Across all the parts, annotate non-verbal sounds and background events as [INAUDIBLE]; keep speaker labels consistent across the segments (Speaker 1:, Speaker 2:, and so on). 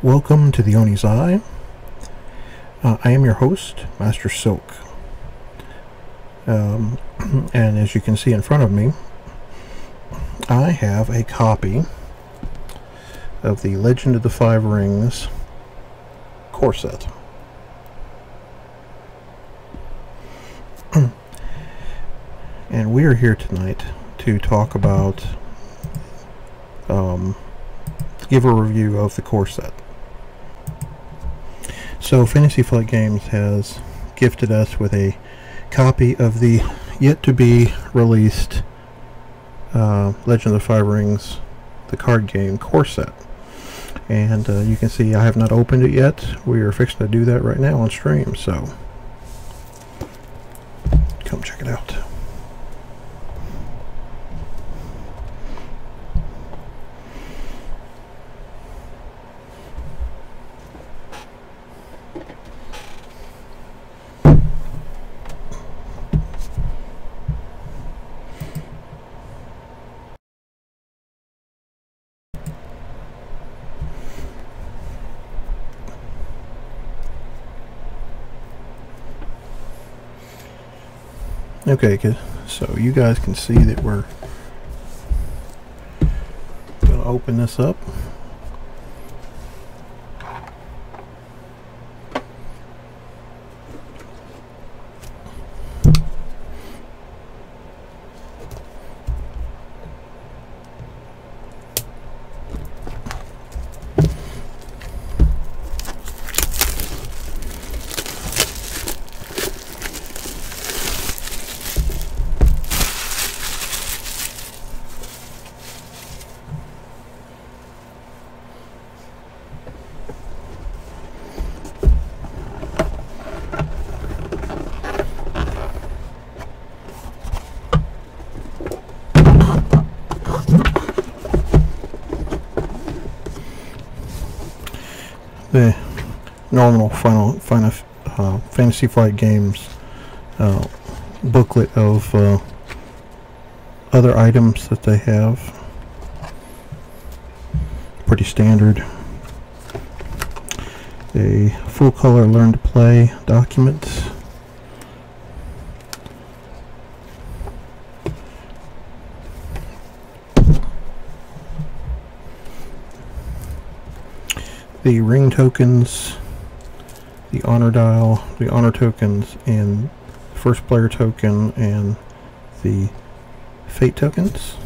Speaker 1: Welcome to the Oni's Eye. Uh, I am your host, Master Silk. Um, [CLEARS THROAT] and as you can see in front of me, I have a copy of the Legend of the Five Rings core set. [CLEARS THROAT] and we are here tonight to talk about um, give a review of the core set. So Fantasy Flight Games has gifted us with a copy of the yet to be released uh, Legend of the Five Rings, the card game core set. And uh, you can see I have not opened it yet. We are fixing to do that right now on stream, so come check it out. Okay, so you guys can see that we're going to open this up. The normal Final, Final uh, Fantasy Flight Games uh, booklet of uh, other items that they have. Pretty standard. A full color learn to play document. The ring tokens, the honor dial, the honor tokens, and first player token, and the fate tokens.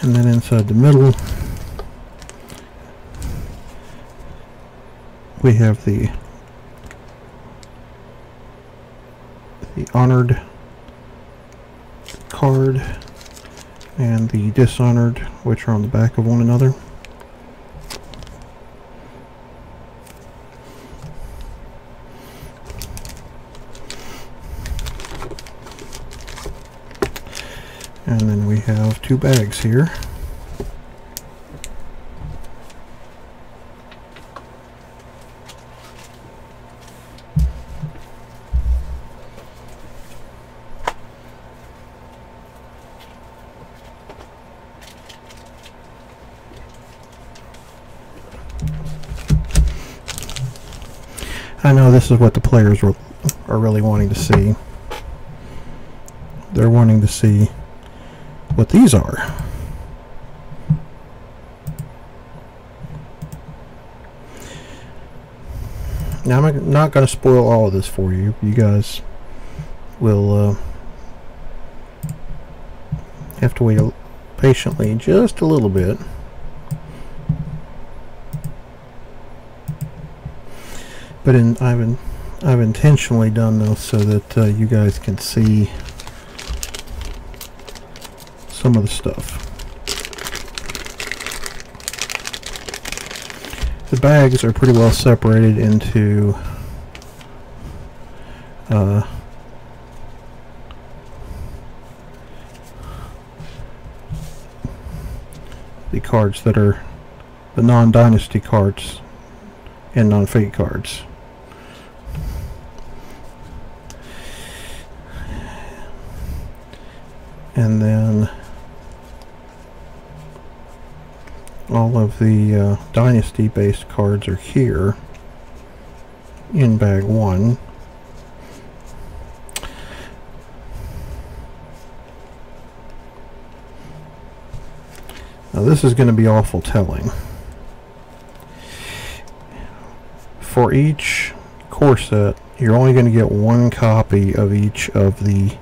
Speaker 1: And then inside the middle, we have the the honored card and the Dishonored, which are on the back of one another. And then we have two bags here. This is what the players are really wanting to see. They're wanting to see what these are. Now I'm not going to spoil all of this for you. You guys will uh, have to wait patiently just a little bit. But in, I've, in, I've intentionally done this so that uh, you guys can see some of the stuff. The bags are pretty well separated into uh, the cards that are the non-dynasty cards and non-fate cards. And then all of the uh, Dynasty based cards are here in bag one. Now this is going to be awful telling. For each core set, you're only going to get one copy of each of the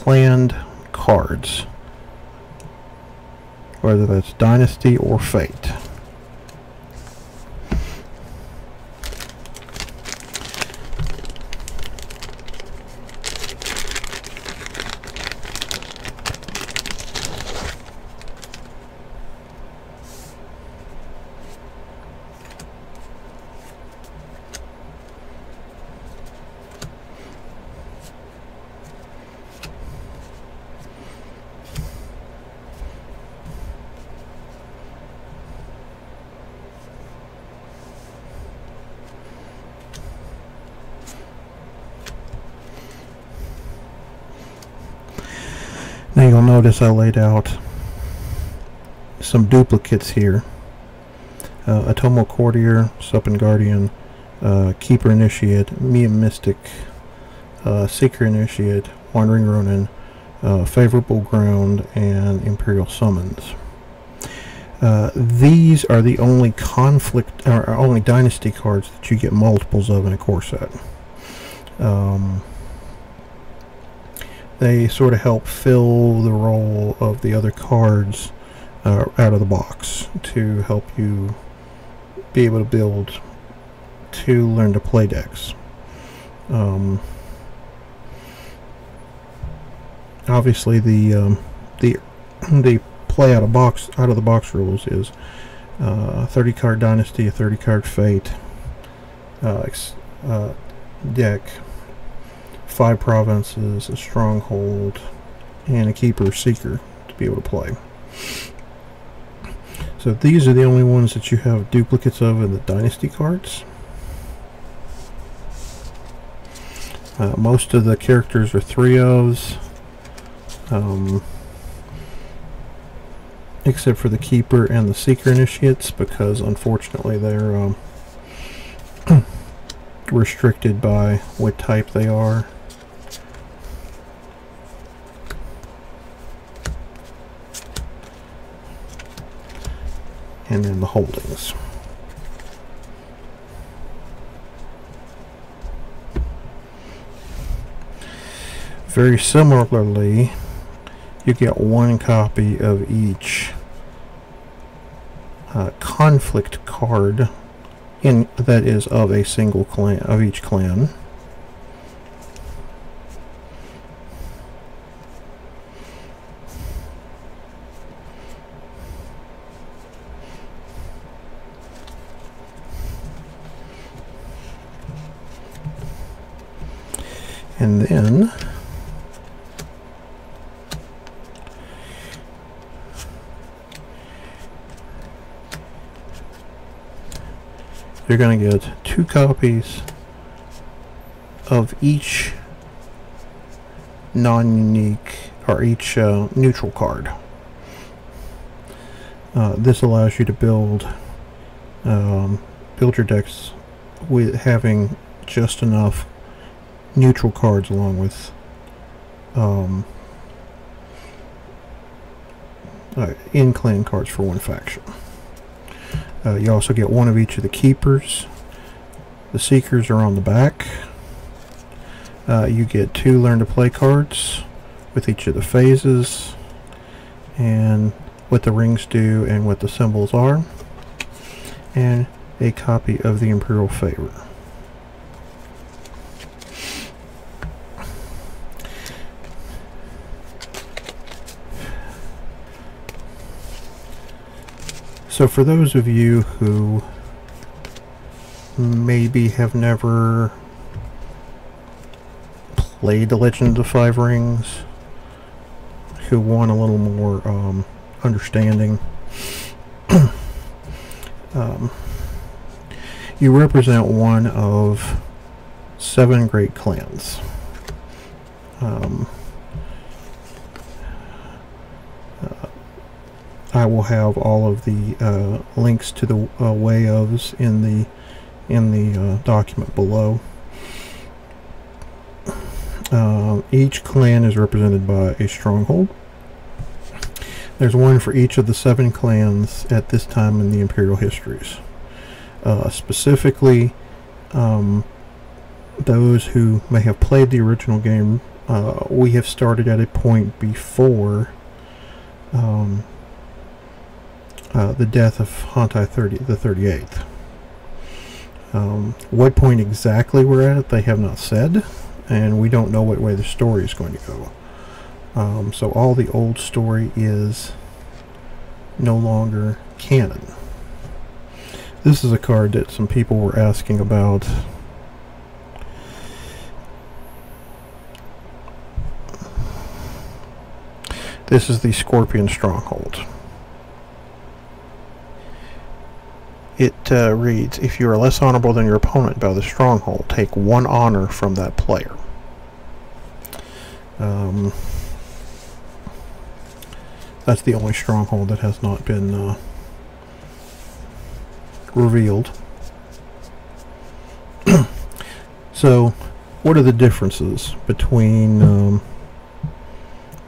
Speaker 1: clanned cards. Whether that's Dynasty or Fate. Now you'll notice I laid out some duplicates here. Uh, Otomo Courtier, Seppun Guardian, uh, Keeper Initiate, Miya Mystic, uh, Seeker Initiate, Wandering Ronin, uh, Favorable Ground, and Imperial Summons. Uh, these are the only conflict, or only dynasty cards that you get multiples of in a core set. Um, they sort of help fill the role of the other cards uh, out of the box to help you be able to build to learn to play decks. Um, obviously, the um, the [CLEARS THROAT] the play out of box out of the box rules is uh, 30 card dynasty, a 30 card fate uh, uh, deck five provinces, a stronghold, and a keeper seeker to be able to play. So these are the only ones that you have duplicates of in the dynasty cards. Uh, most of the characters are three O's, um, except for the keeper and the seeker initiates, because unfortunately they're um, [CLEARS THROAT] restricted by what type they are. And then the holdings. Very similarly, you get one copy of each uh, conflict card in that is of a single clan of each clan. Then you're going to get two copies of each non-unique or each uh, neutral card. Uh, this allows you to build um, build your decks with having just enough neutral cards along with um, uh, in-clan cards for one faction. Uh, you also get one of each of the keepers. The seekers are on the back. Uh, you get two learn to play cards with each of the phases and what the rings do and what the symbols are and a copy of the Imperial Favor. So for those of you who maybe have never played The Legend of Five Rings, who want a little more um, understanding, [CLEARS THROAT] um, you represent one of seven great clans. Um, I will have all of the uh, links to the uh, way ofs in the in the uh, document below. Uh, each clan is represented by a stronghold. There's one for each of the seven clans at this time in the Imperial histories. Uh, specifically, um, those who may have played the original game, uh, we have started at a point before um, uh, the death of Hantei 30, the 38th. Um, what point exactly we're at, they have not said, and we don't know what way the story is going to go. Um, so all the old story is no longer canon. This is a card that some people were asking about. This is the Scorpion Stronghold. It uh, reads, if you are less honorable than your opponent by the stronghold, take one honor from that player. Um, that's the only stronghold that has not been uh, revealed. [CLEARS THROAT] so, what are the differences between um,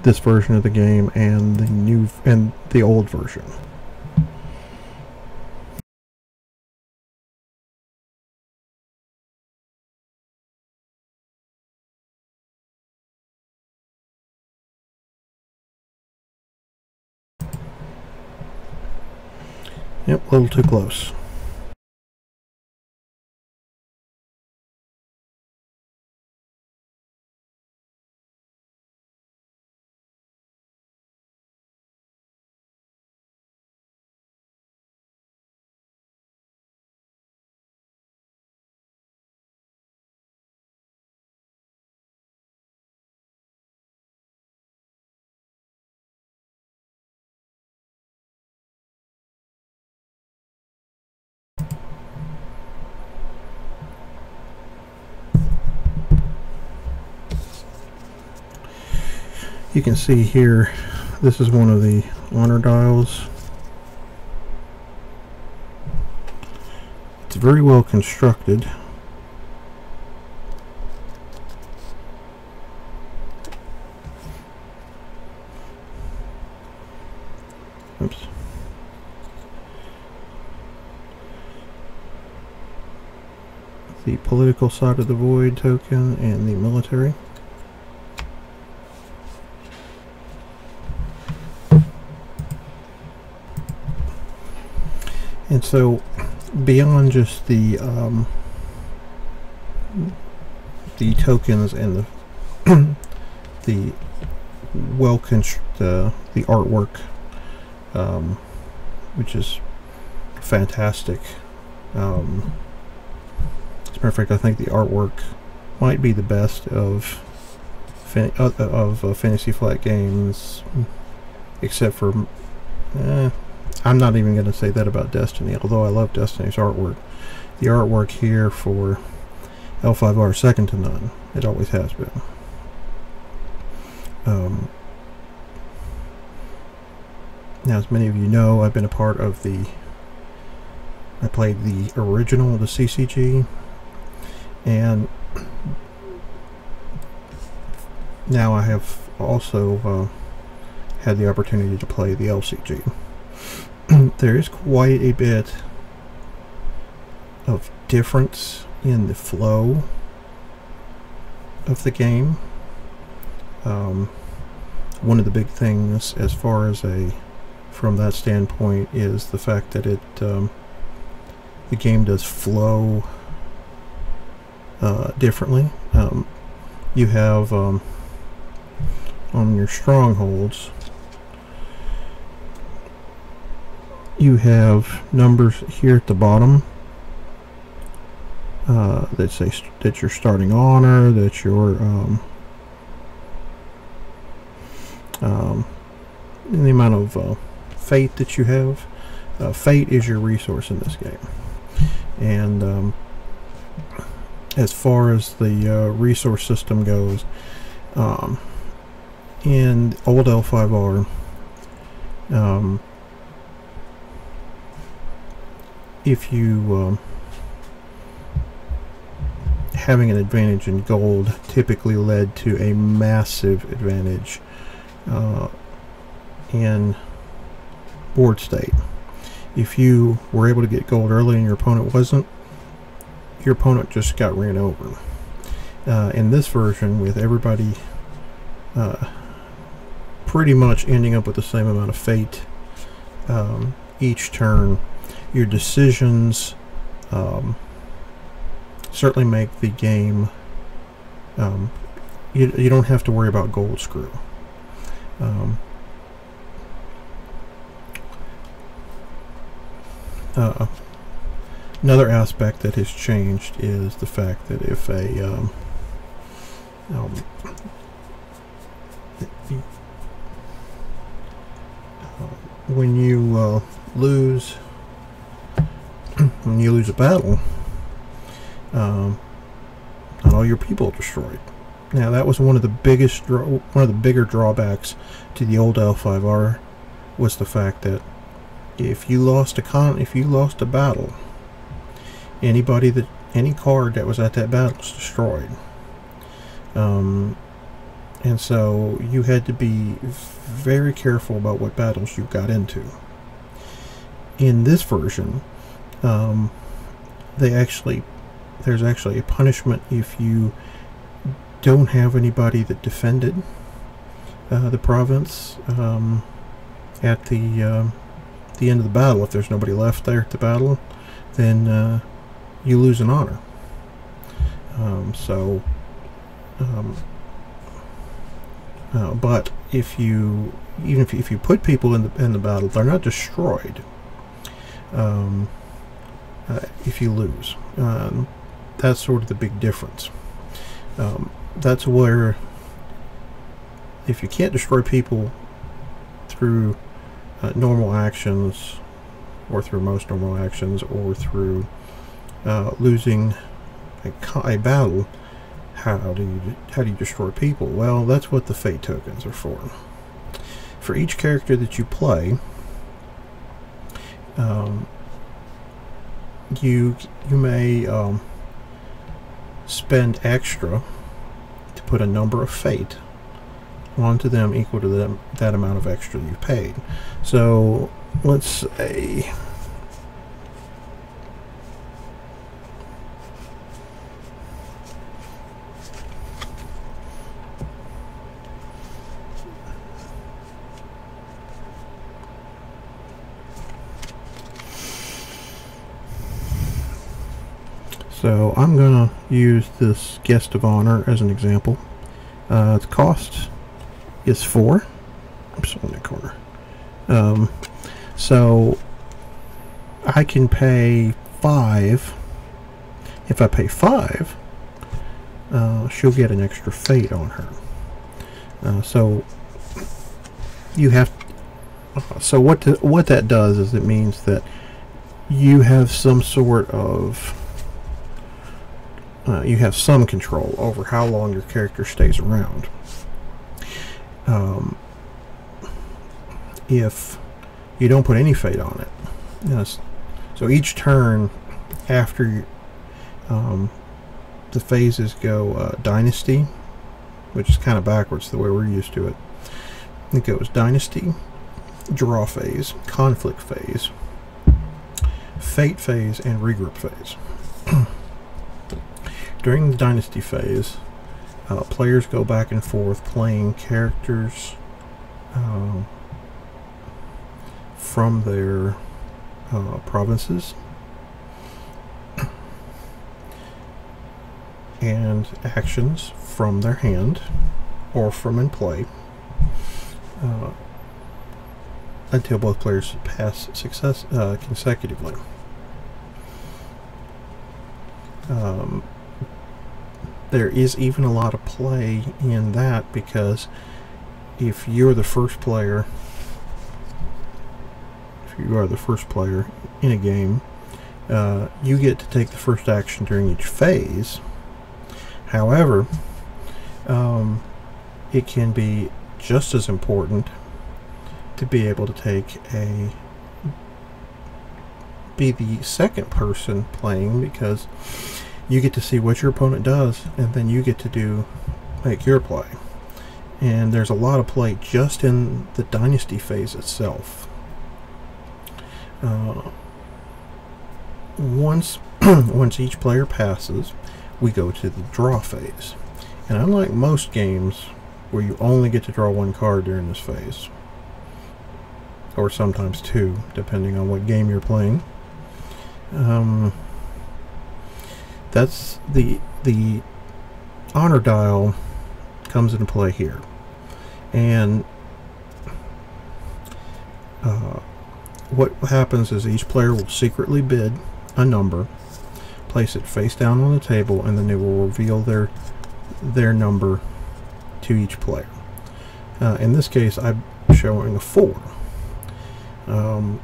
Speaker 1: this version of the game and the new and the old version? Yep, a little too close. You can see here this is one of the honor dials. It's very well constructed. Oops. the political side of the void token and the military So, beyond just the um, the tokens and the [CLEARS THROAT] the well the the artwork, um, which is fantastic. Um, as a matter of fact, I think the artwork might be the best of uh, of uh, Fantasy Flight games, except for. Eh, I'm not even going to say that about Destiny, although I love Destiny's artwork. The artwork here for L5R second to none. It always has been. Um, now, as many of you know, I've been a part of the... I played the original, the CCG, and now I have also uh, had the opportunity to play the LCG. [CLEARS THROAT] there is quite a bit of difference in the flow of the game. Um, one of the big things as far as a from that standpoint is the fact that it um, the game does flow uh, differently. Um, you have um, on your strongholds you have numbers here at the bottom uh, that say that you're starting honor, that you're um, um, the amount of uh, fate that you have. Uh, fate is your resource in this game, and um, as far as the uh, resource system goes, um, in old L5R, um, if you um, having an advantage in gold typically led to a massive advantage uh, in board state. If you were able to get gold early and your opponent wasn't, your opponent just got ran over. Uh, in this version, with everybody uh, pretty much ending up with the same amount of fate um, each turn, your decisions um, certainly make the game. Um, you, you don't have to worry about gold screw. Um, uh, another aspect that has changed is the fact that if a um, um, when you uh, lose when you lose a battle um, not all your people are destroyed. Now that was one of the biggest one of the bigger drawbacks to the old L5R was the fact that if you lost a con if you lost a battle anybody that any card that was at that battle was destroyed. Um, and so you had to be very careful about what battles you got into. In this version um, they actually there's actually a punishment if you don't have anybody that defended uh, the province um, at the uh, the end of the battle. If there's nobody left there at the battle, then uh, you lose an honor. Um, so, um, uh, but if you even if, if you put people in the in the battle, they're not destroyed. Um, uh, if you lose, um, that's sort of the big difference. Um, that's where if you can't destroy people through uh, normal actions or through most normal actions or through uh, losing a, a, battle how do you how do you destroy people? Well that's what the fate tokens are for. For each character that you play um, you you may um, spend extra to put a number of fate onto them equal to them, that amount of extra you paid. So let's say So I'm going to use this guest of honor as an example. Uh, its cost is 4. Oops, on the corner. Um, so I can pay 5. If I pay 5, uh, she'll get an extra fate on her. Uh, so you have so what to, what that does is it means that you have some sort of uh, you have some control over how long your character stays around. Um, if you don't put any fate on it, you know, so each turn after um, the phases go uh, Dynasty, which is kind of backwards the way we're used to it. It goes Dynasty, Draw phase, Conflict phase, Fate phase, and Regroup phase. [CLEARS THROAT] During the Dynasty phase, uh, players go back and forth playing characters um, from their uh, provinces and actions from their hand or from in play uh, until both players pass success uh, consecutively. Um, there is even a lot of play in that because if you're the first player if you are the first player in a game uh, you get to take the first action during each phase. However um, it can be just as important to be able to take a be the second person playing because you get to see what your opponent does and then you get to do make your play. And there's a lot of play just in the dynasty phase itself. Uh, once [CLEARS THROAT] once each player passes we go to the draw phase. And unlike most games where you only get to draw one card during this phase or sometimes two depending on what game you're playing um, that's the the honor dial comes into play here. And uh, what happens is each player will secretly bid a number place it face down on the table and then they will reveal their their number to each player. Uh, in this case I'm showing a 4 um,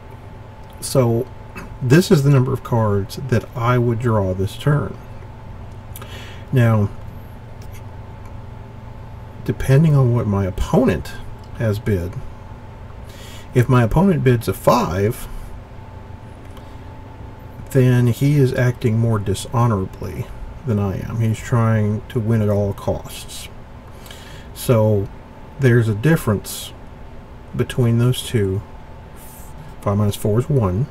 Speaker 1: so this is the number of cards that I would draw this turn. Now, depending on what my opponent has bid, if my opponent bids a 5, then he is acting more dishonorably than I am. He's trying to win at all costs. So there's a difference between those two. 5 minus 4 is 1.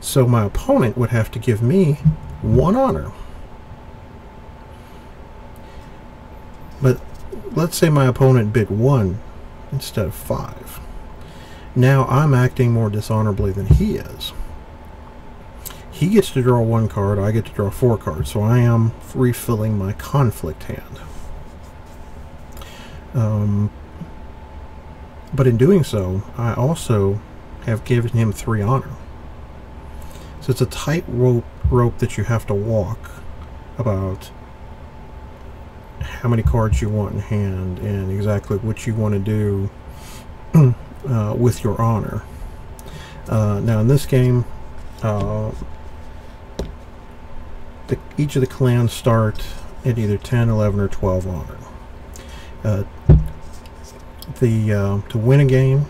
Speaker 1: So my opponent would have to give me one honor. But let's say my opponent bid one instead of five. Now I'm acting more dishonorably than he is. He gets to draw one card, I get to draw four cards, so I am refilling my conflict hand. Um, but in doing so, I also have given him three honor. So it's a tight rope, rope that you have to walk about how many cards you want in hand and exactly what you want to do [CLEARS THROAT] uh, with your honor. Uh, now in this game, uh, the, each of the clans start at either 10, 11, or 12 honor. Uh, the uh, to win a game,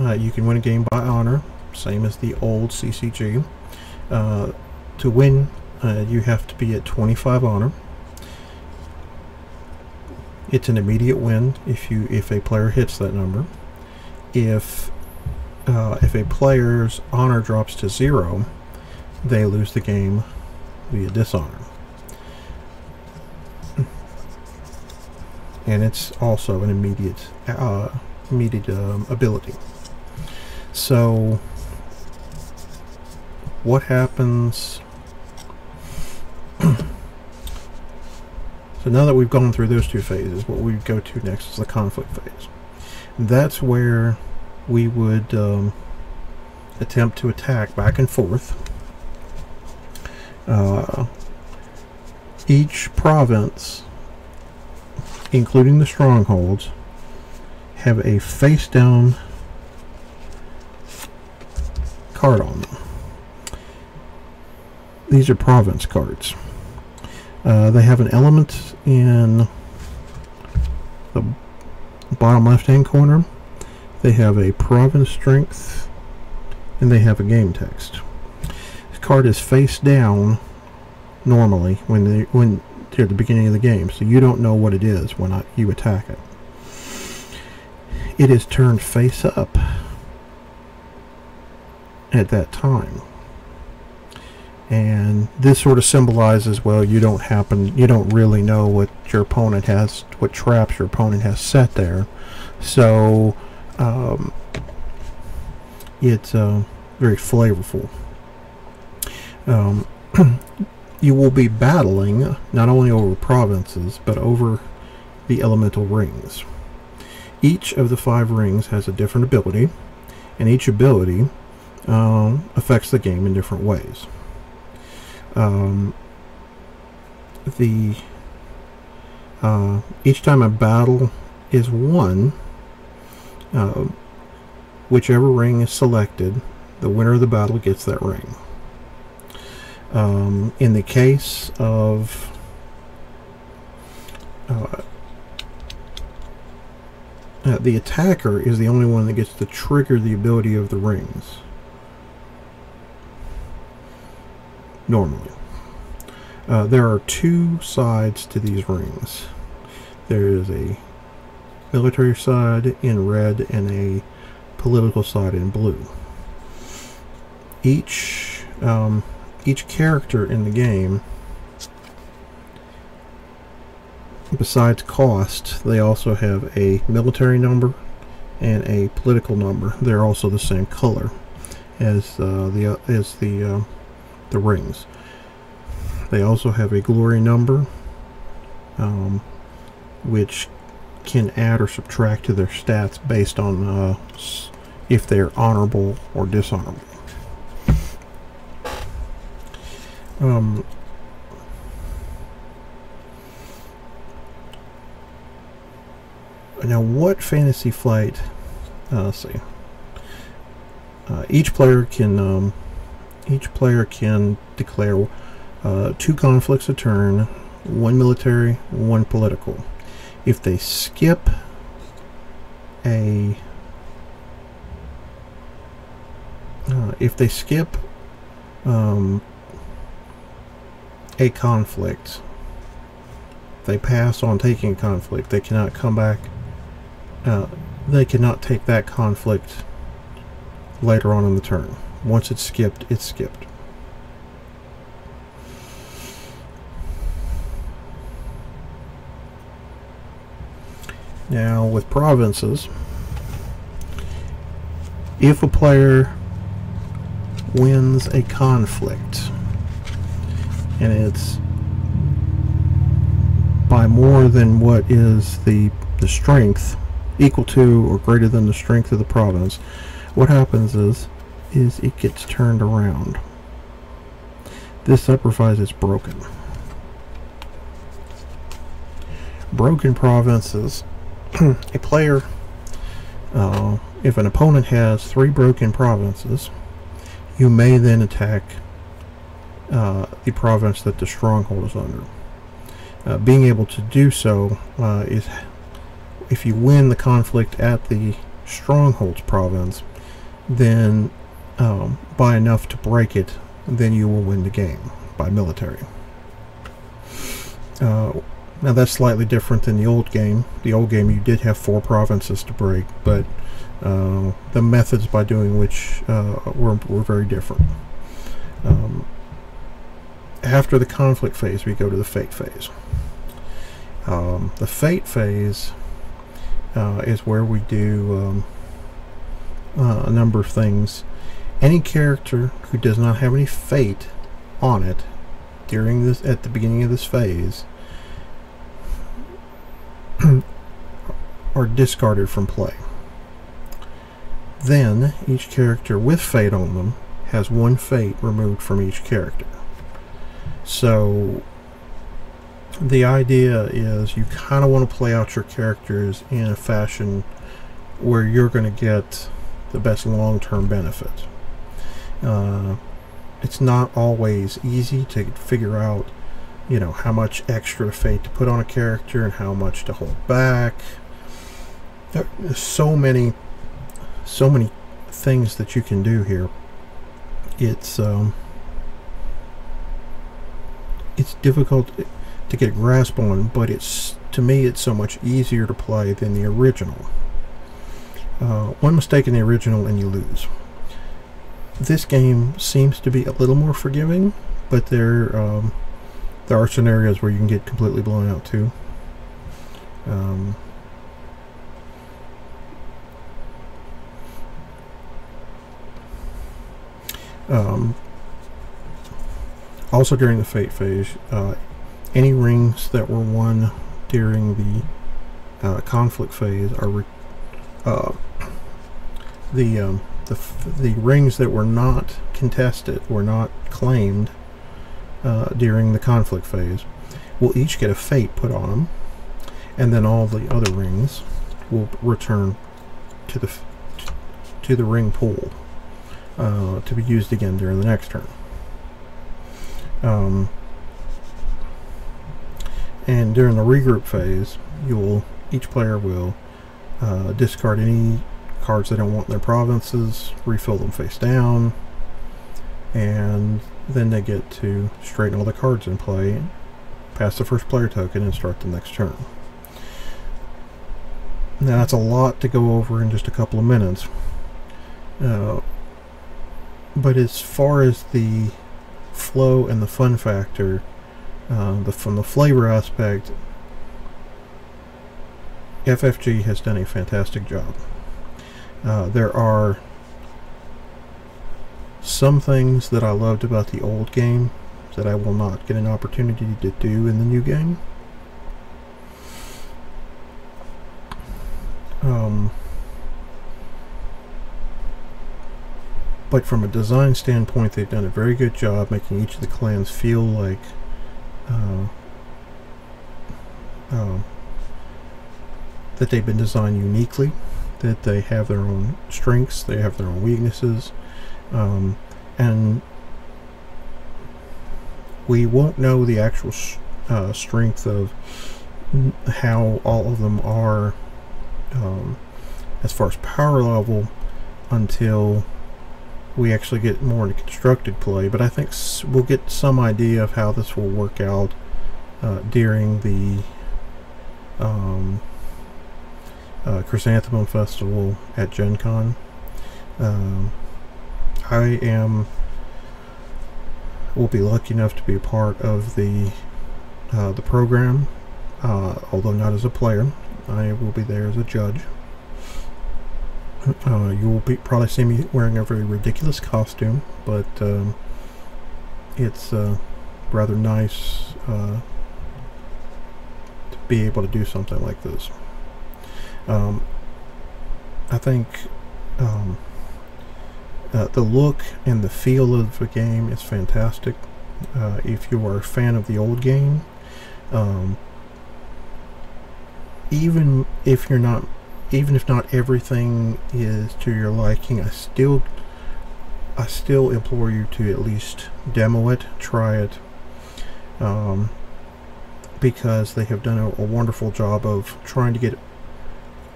Speaker 1: uh, you can win a game by honor, same as the old CCG. Uh, to win, uh, you have to be at 25 honor. It's an immediate win if you if a player hits that number. If uh, if a player's honor drops to zero, they lose the game via dishonor. And it's also an immediate uh, immediate um, ability. So what happens? [CLEARS THROAT] So now that we've gone through those two phases what we go to next is the conflict phase. That's where we would um, attempt to attack back and forth uh, each province including the strongholds have a face down card on them these are province cards. Uh, they have an element in the bottom left hand corner. They have a province strength and they have a game text. This card is face down normally when they when they're at the beginning of the game, so you don't know what it is when I, you attack it. It is turned face up at that time and this sort of symbolizes well you don't happen you don't really know what your opponent has what traps your opponent has set there. So um, it's uh, very flavorful. Um, [CLEARS THROAT] you will be battling not only over provinces but over the elemental rings. Each of the five rings has a different ability and each ability um, affects the game in different ways um, the uh, each time a battle is won, uh, whichever ring is selected, the winner of the battle gets that ring. Um, in the case of uh, uh, the attacker is the only one that gets to trigger the ability of the rings. Normally. Uh, there are two sides to these rings. There is a military side in red and a political side in blue. Each um, each character in the game, besides cost, they also have a military number and a political number. They're also the same color as uh, the uh, as the uh, the rings. They also have a glory number, um, which can add or subtract to their stats based on uh, if they're honorable or dishonorable. Um, now, what Fantasy Flight? Uh, let's see. Uh, each player can um, each player can declare uh, two conflicts a turn, one military, one political. If they skip a uh, if they skip um, a conflict, they pass on taking a conflict. They cannot come back. Uh, they cannot take that conflict later on in the turn. Once it's skipped, it's skipped. Now, with provinces, if a player wins a conflict, and it's by more than what is the, the strength, equal to or greater than the strength of the province, what happens is, is it gets turned around. This supervise is broken. Broken provinces [CLEARS THROAT] a player, uh, if an opponent has three broken provinces, you may then attack uh, the province that the stronghold is under. Uh, being able to do so uh, is if you win the conflict at the stronghold's province, then um, by enough to break it, then you will win the game by military. Uh, now that's slightly different than the old game. The old game you did have four provinces to break, but uh, the methods by doing which uh, were, were very different. Um, after the conflict phase, we go to the fate phase. Um, the fate phase uh, is where we do um, uh, a number of things. Any character who does not have any fate on it during this at the beginning of this phase [CLEARS THROAT] are discarded from play. Then, each character with fate on them has one fate removed from each character. So, the idea is you kind of want to play out your characters in a fashion where you're going to get the best long-term benefit. Uh, it's not always easy to figure out you know how much extra fate to put on a character and how much to hold back. There's so many so many things that you can do here. It's um, it's difficult to get a grasp on but it's to me it's so much easier to play than the original. Uh, one mistake in the original and you lose this game seems to be a little more forgiving but there um, there are scenarios where you can get completely blown out too. Um, um, also during the fate phase, uh, any rings that were won during the uh, conflict phase are uh, the um, the the rings that were not contested were not claimed uh, during the conflict phase will each get a fate put on them, and then all the other rings will return to the to the ring pool uh, to be used again during the next turn. Um, and during the regroup phase, you'll each player will uh, discard any cards they don't want in their provinces, refill them face down, and then they get to straighten all the cards in play, pass the first player token, and start the next turn. Now that's a lot to go over in just a couple of minutes. Uh, but as far as the flow and the fun factor, uh, the from the flavor aspect, FFG has done a fantastic job. Uh, there are some things that I loved about the old game that I will not get an opportunity to do in the new game. Um, but from a design standpoint, they've done a very good job making each of the clans feel like uh, uh, that they've been designed uniquely, that they have their own strengths, they have their own weaknesses, um, and we won't know the actual uh, strength of how all of them are um, as far as power level until we actually get more into constructed play but I think we'll get some idea of how this will work out uh, during the um, uh, Chrysanthemum Festival at Gen Con. Um, I am will be lucky enough to be a part of the uh, the program, uh, although not as a player. I will be there as a judge. Uh, you will be, probably see me wearing a very ridiculous costume, but um, it's uh, rather nice uh, to be able to do something like this. Um, I think um, uh, the look and the feel of the game is fantastic. Uh, if you are a fan of the old game, um, even if you're not even if not everything is to your liking I still I still implore you to at least demo it try it um, because they have done a, a, wonderful job of trying to get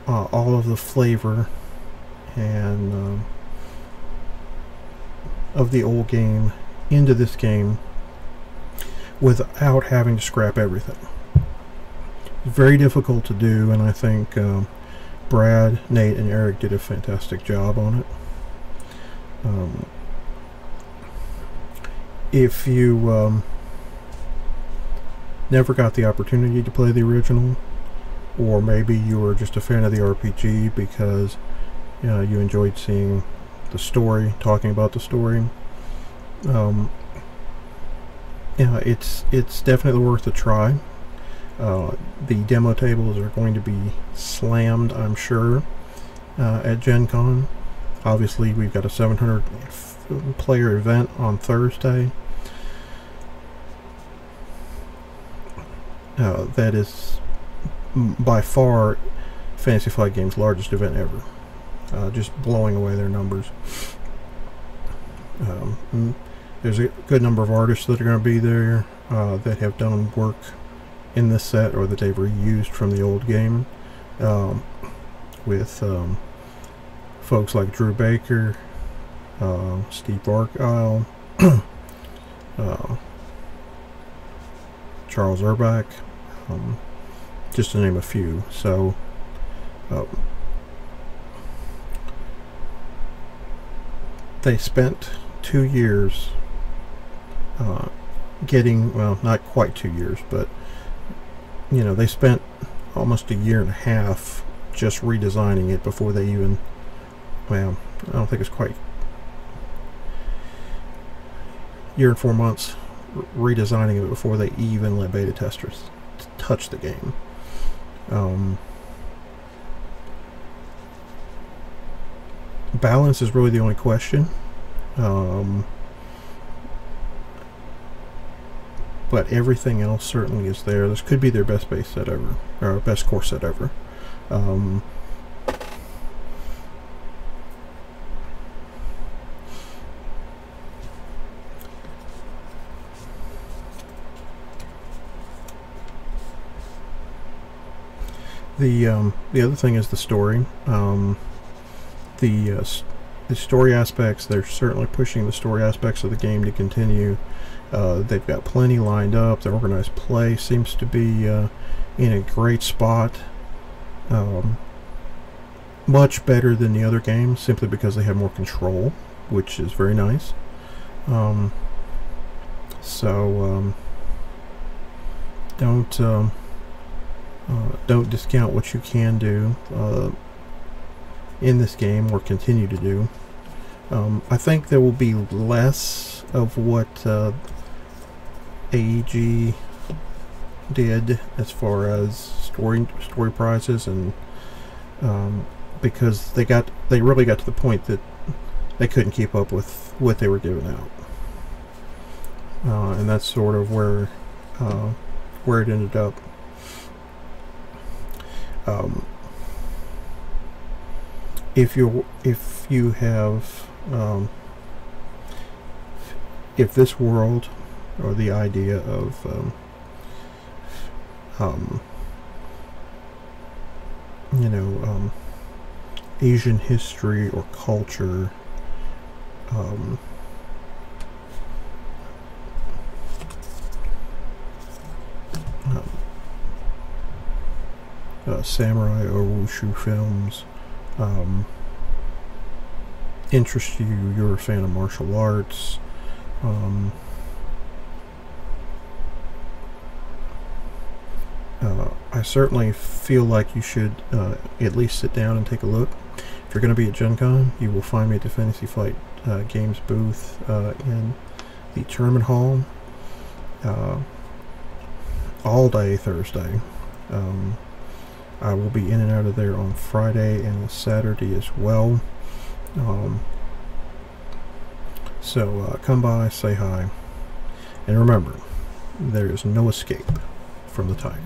Speaker 1: uh, all of the flavor and um, of the old game into this game without having to scrap everything very difficult to do, and I think um, Brad, Nate, and Eric did a fantastic job on it. Um, if you um, never got the opportunity to play the original, or maybe you were just a fan of the RPG because you, know, you enjoyed seeing the story, talking about the story, um, yeah, it's it's definitely worth a try. Uh, the demo tables are going to be slammed, I'm sure, uh, at Gen Con. Obviously, we've got a 700 player event on Thursday. Uh, that is by far Fantasy Flight Games' largest event ever. Uh, just blowing away their numbers. Um, there's a good number of artists that are going to be there uh, that have done work in this set or that they've reused from the old game um, with um, folks like Drew Baker, uh, Steve Argyle, [CLEARS THROAT] uh, Charles Urbach, um, just to name a few. So, uh, they spent two years uh, getting, well, not quite two years, but you know, they spent almost a year and a half just redesigning it before they even, well, I don't think it's quite year and four months redesigning it before they even let beta testers touch the game. Um, balance is really the only question. Um, but everything else certainly is there. This could be their best base set ever, or best core set ever. Um, the um, the other thing is the story. Um, the uh, the story aspects. They're certainly pushing the story aspects of the game to continue Uh, they've got plenty lined up. The organized play seems to be uh, in a great spot. Um, much better than the other games simply because they have more control, which is very nice. Um, so um, don't um, uh, don't discount what you can do uh, in this game or continue to do. Um, I think there will be less of what uh, AEG did as far as story story prizes and um, because they got they really got to the point that they couldn't keep up with what they were giving out uh, and that's sort of where uh, where it ended up um, if you if you have um, if this world or the idea of um, um, you know um, Asian history or culture um, uh, samurai or wushu films um, interest you, you're a fan of martial arts, um, uh, I certainly feel like you should uh, at least sit down and take a look. If you're going to be at Gen Con, you will find me at the Fantasy Flight uh, Games booth uh, in the tournament hall uh, all day Thursday. Um, I will be in and out of there on Friday and Saturday as well. Um, so uh, come by, say hi, and remember, there is no escape from the tiger.